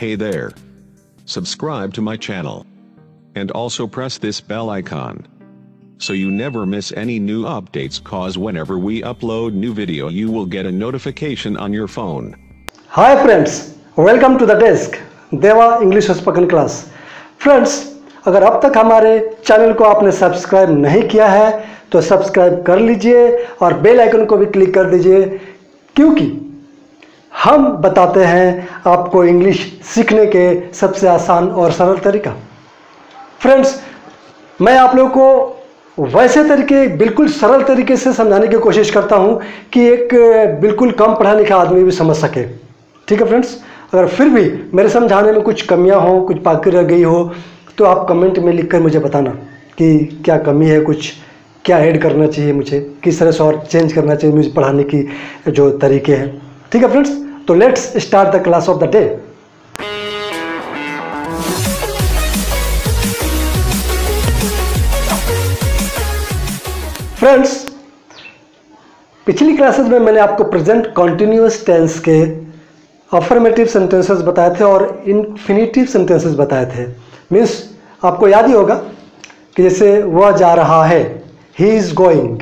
Hey there. Subscribe to my channel. And also press this bell icon. So you never miss any new updates cause whenever we upload new video you will get a notification on your phone. Hi friends welcome to the desk देवा English spoken class friends अगर अब तक हमारे channel को आपने subscribe नहीं किया है तो सब्सक्राइब कर लीजिए और बेल आइकन को भी क्लिक कर दीजिए क्योंकि हम बताते हैं आपको इंग्लिश सीखने के सबसे आसान और सरल तरीका। फ्रेंड्स मैं आप लोगों को वैसे तरीके, बिल्कुल सरल तरीके से समझाने की कोशिश करता हूँ कि एक बिल्कुल कम पढ़ा लिखा आदमी भी समझ सके। ठीक है फ्रेंड्स अगर फिर भी मेरे समझाने में कुछ कमियाँ हो, कुछ बाकी रह गई हो तो आप कमेंट में लिखकर मुझे बताना कि क्या कमी है कुछ, क्या ऐड करना चाहिए मुझे, किस तरह से और चेंज करना चाहिए मुझे पढ़ाने की जो तरीके हैं। ठीक है फ्रेंड्स? तो let's start the class of the day friends पिछली क्लासेस में मैंने आपको प्रेजेंट कॉन्टिन्यूस टेंस के अफर्मेटिव सेंटेंसेस बताए थे और इन्फिनिटिव सेंटेंसेस बताए थे। मीन्स आपको याद ही होगा कि जैसे वह जा रहा है ही इज़ गोइंग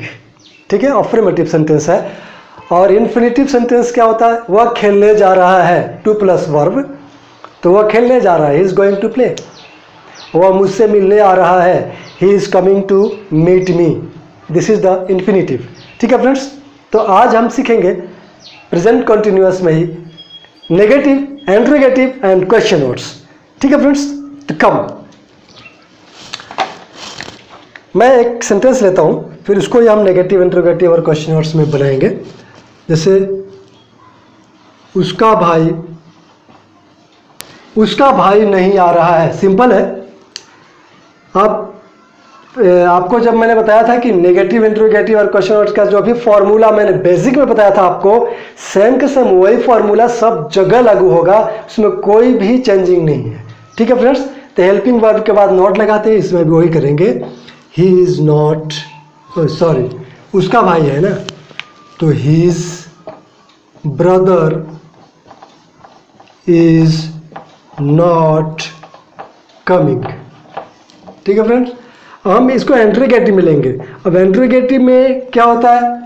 ठीक है? अफर्मेटिव सेंटेंस है। और इन्फिनिटिव सेंटेंस क्या होता है? वह खेलने जा रहा है। टू प्लस वर्ब तो वह खेलने जा रहा है। He is going to play वह मुझसे मिलने आ रहा है। He is coming to meet me this is the infinitive ठीक है फ्रेंड्स तो आज हम सीखेंगे प्रेजेंट कॉन्टिन्यूस में ही negative interrogative and question words ठीक है फ्रेंड्स तो कम मैं एक सेंटेंस लेता हूँ, फिर उसको ही हम नेगेटिव इंट्रोगेटिव और क्वेश्चन वर्ड्स में बनाएँगे। जैसे उसका भाई उसका भाई नहीं आ रहा है। सिंपल है। अब आपको जब मैंने बताया था कि नेगेटिव इंट्रोगेटिव और क्वेश्चन का जो भी फॉर्मूला मैंने बेसिक में बताया था आपको सेम के सेम वही फॉर्मूला सब जगह लागू होगा। उसमें कोई भी चेंजिंग नहीं है। ठीक है फ्रेंड्स तो हेल्पिंग वर्ब के बाद नॉट लगाते हैं, इसमें भी वही करेंगे। ही इज़ नॉट सॉरी उसका भाई है ना? तो his brother is not coming ठीक है फ्रेंड्स हम इसको एंट्रीगेटिव में लेंगे। अब एंट्रीगेटिव में क्या होता है?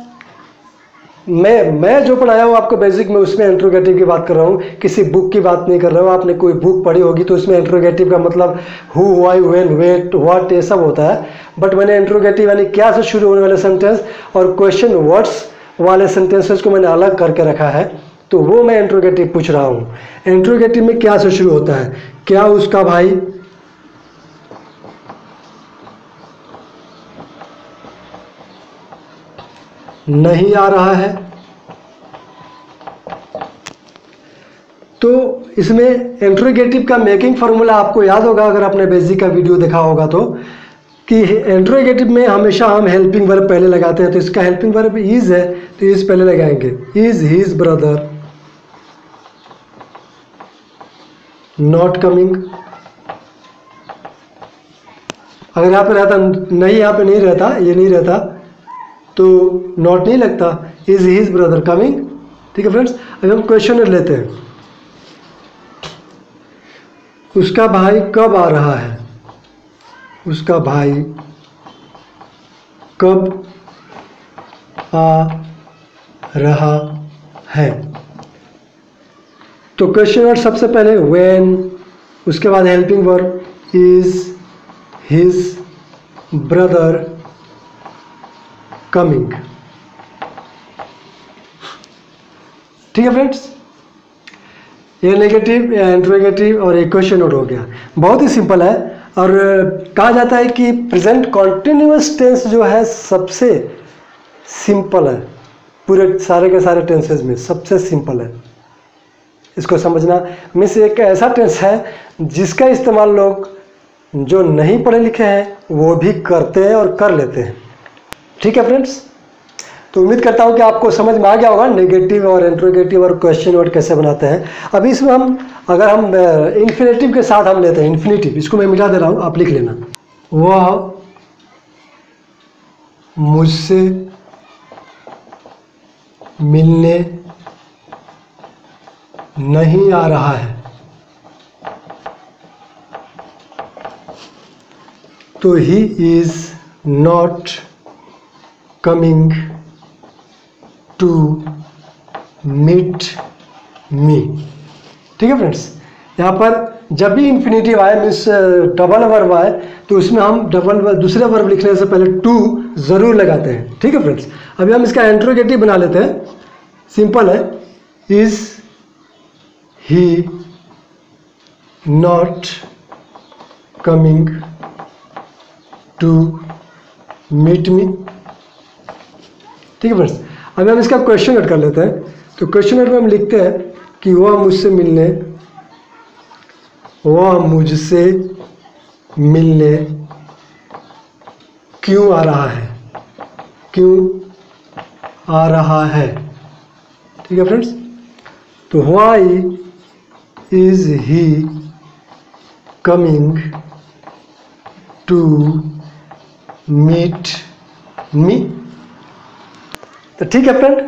मैं मैं जो पढ़ाया हूँ आपको बेसिक में, उसमें एंट्रोगेटिव की बात कर रहा हूँ। किसी बुक की बात नहीं कर रहा हूँ। आपने कोई बुक पढ़ी होगी तो उसमें एंट्रोगेटिव का मतलब who why when where what ये सब होता है। बट मैंने एंट्रोगेटिव यानी क्या से शुरू होने वाले सेंटेंस और क्वेश्चन वर्ड्स वाले सेंटेंसेस को मैंने अलग करके रखा है तो वो मैं इंट्रोगेटिव पूछ रहा हूँ। इंट्रोगेटिव में क्या से शुरू होता है? क्या उसका भाई? नहीं आ रहा है। तो इसमें इंट्रोगेटिव का मेकिंग फार्मूला आपको याद होगा, अगर आपने बेसिक का वीडियो देखा होगा तो। कि एंट्रोगेटिव में हमेशा हम हेल्पिंग वर्ब पहले लगाते हैं तो इसका हेल्पिंग वर्ब इज़ है तो इज़ पहले लगाएँगे। Is his brother not coming अगर यहाँ पे रहता, नहीं, यहाँ पे नहीं रहता, ये नहीं रहता तो नॉट नहीं लगता। इज़ हिज ब्रदर कमिंग ठीक है फ्रेंड्स अब हम क्वेश्चन लेते हैं। उसका भाई कब आ रहा है? उसका भाई कब आ रहा है? तो क्वेश्चन वर्ड सबसे पहले व्हेन उसके बाद helping verb is his brother coming ठीक है फ्रेंड्स ये नेगेटिव या इंट्रोगेटिव और एक क्वेश्चन नोट हो गया। बहुत ही सिंपल है। और कहा जाता है कि प्रेजेंट कॉन्टिन्यूस टेंस जो है सबसे सिंपल है। पूरे सारे के सारे टेंसेज में सबसे सिंपल है। इसको समझना। मीन्स एक ऐसा टेंस है जिसका इस्तेमाल लोग जो नहीं पढ़े लिखे हैं, वो भी करते हैं और कर लेते हैं। ठीक है फ्रेंड्स तो उम्मीद करता हूँ कि आपको समझ में आ गया होगा नेगेटिव और इंट्रोगेटिव और क्वेश्चन वर्ड कैसे बनाते हैं। अभी इसमें हम, अगर हम इन्फिनेटिव के साथ हम लेते हैं इन्फिनेटिव इसको मैं मिला दे रहा हूँ, आप लिख लेना। वह मुझसे मिलने नहीं आ रहा है। तो he is not coming to meet me ठीक है फ्रेंड्स यहाँ पर जब भी इन्फिनेटिव आए मीन्स डबल वर्ब आए तो उसमें हम डबल दूसरे वर्ब लिखने से पहले टू ज़रूर लगाते हैं। ठीक है फ्रेंड्स अभी हम इसका एंट्रोगेटिव बना लेते हैं। सिंपल है। Is he not coming to meet me ठीक है फ्रेंड्स अभी हम इसका क्वेश्चन ऐड कर लेते हैं। तो क्वेश्चन ऐड में हम लिखते हैं कि वह मुझसे मिलने, वह मुझसे मिलने क्यों आ रहा है? क्यों आ रहा है? ठीक है फ्रेंड्स तो why is he coming to meet me तो ठीक है फ्रेंड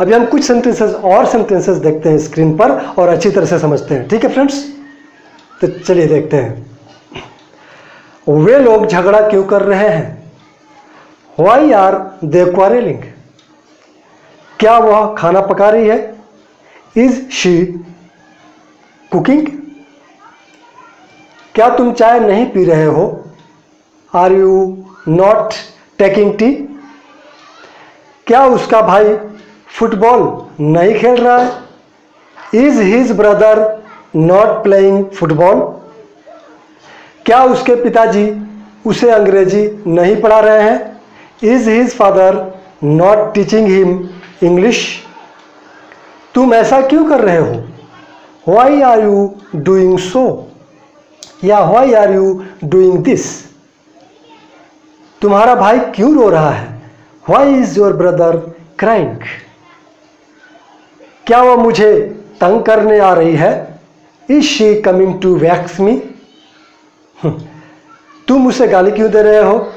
अभी हम कुछ सेंटेंसेस और सेंटेंसेस देखते हैं स्क्रीन पर और अच्छी तरह से समझते हैं। ठीक है फ्रेंड्स तो चलिए देखते हैं। वे लोग झगड़ा क्यों कर रहे हैं? वाई आर दे क्वारेलिंग क्या वह खाना पका रही है? इज़ शी कुकिंग क्या तुम चाय नहीं पी रहे हो? Are you not taking tea क्या उसका भाई फुटबॉल नहीं खेल रहा है? Is his brother not playing football क्या उसके पिताजी उसे अंग्रेज़ी नहीं पढ़ा रहे हैं? Is his father not teaching him English तुम ऐसा क्यों कर रहे हो? Why are you doing so या why are you doing this तुम्हारा भाई क्यों रो रहा है? Why is your brother crying क्या वह मुझे तंग करने आ रही है? Is she coming to vex me तुम उसे गाली क्यों दे रहे हो?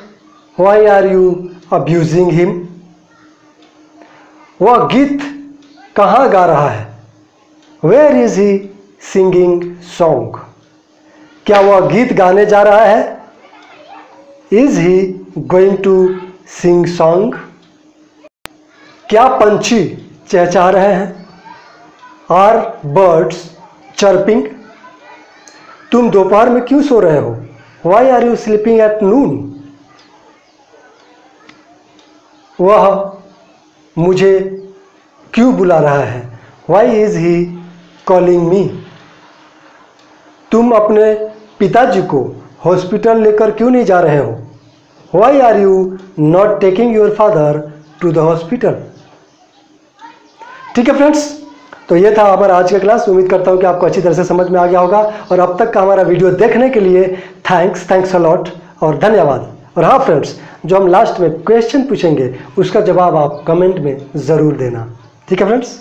Why are you abusing him वह गीत कहाँ गा रहा है? Where is he singing song क्या वह गीत गाने जा रहा है? Is he going to sing song क्या पंछी चहचा रहे हैं? Are birds chirping. तुम दोपहर में क्यों सो रहे हो? Why are you sleeping at noon वह मुझे क्यों बुला रहा है? Why is he calling me तुम अपने पिताजी को हॉस्पिटल लेकर क्यों नहीं जा रहे हो? Why are you not taking your father to the hospital ठीक है फ्रेंड्स तो ये था हमारा आज का क्लास उम्मीद करता हूँ कि आपको अच्छी तरह से समझ में आ गया होगा। और अब तक का हमारा वीडियो देखने के लिए थैंक्स थैंक्स अलॉट और धन्यवाद। और हाँ फ्रेंड्स जो हम लास्ट में क्वेश्चन पूछेंगे, उसका जवाब आप कमेंट में ज़रूर देना। ठीक है फ्रेंड्स